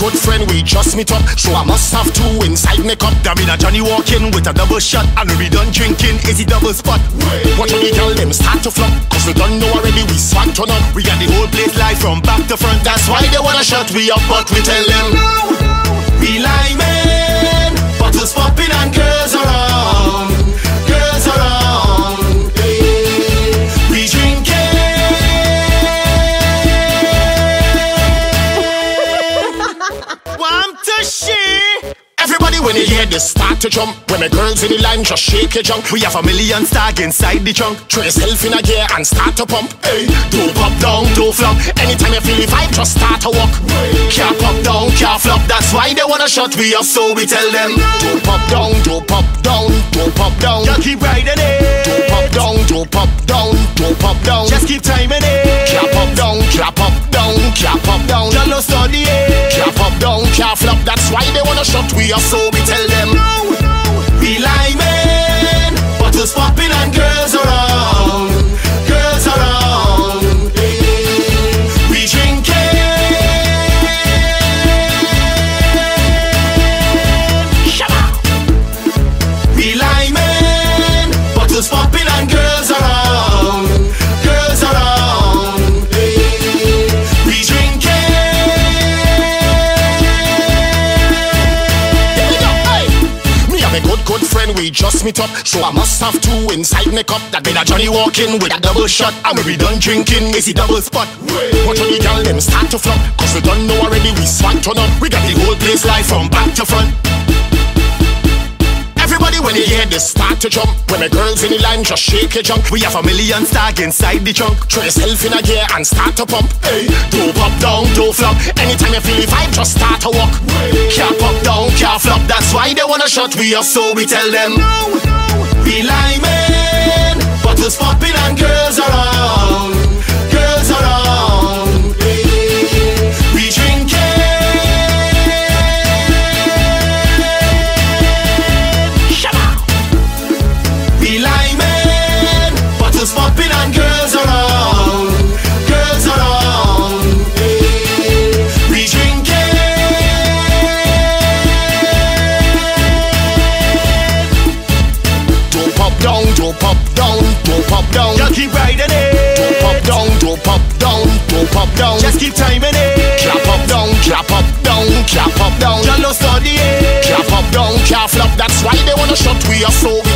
good, friend, we just meet up. So I must have two inside cup. That mean a Johnny walking with a double shot. And we done drinking, is he double spot? Watch when the girl them start to flop. Cause we don't know already, we swag turn up. We got the whole place live from back to front. That's why they wanna shut we up, but we tell them. We liming, when you hear this start to jump. When the girls in the line just shake your junk We have a million stag inside the trunk. Throw yourself in a gear and start to pump. Hey, do pop down, do flop. Anytime you feel the vibe just start to walk. Can't pop down, can't flop. That's why they wanna shut we up so we tell them. Do pop down, do pop down, do pop down. Just keep riding it. Do pop they we are so we tell them good, good friend, we just meet up. So I must have two inside my cup. That be a Johnny walking with a double shot. And we be done drinking, is he double spot? Watch when the girl them start to flop. Cause we don't know already, we swag turn up. We got the whole place live from back to front. Everybody when they hear this start to jump When the girls in the line just shake your junk We have a million stag inside the trunk. Throw yourself in a gear and start to pump Hey, do pop down, do flop Anytime you feel the vibe, just start to walk Can't pop down, they we up, so we tell them. We liming Bottles popping and girls pop down, do pop down, do pop down. Just keep riding it. pop down, do pop down, do pop down. Just keep timing it. Clap up down, clap up down, clap up down. Just no study it. Can't pop down, can't flop, that's why they wanna shut we up, so we tell them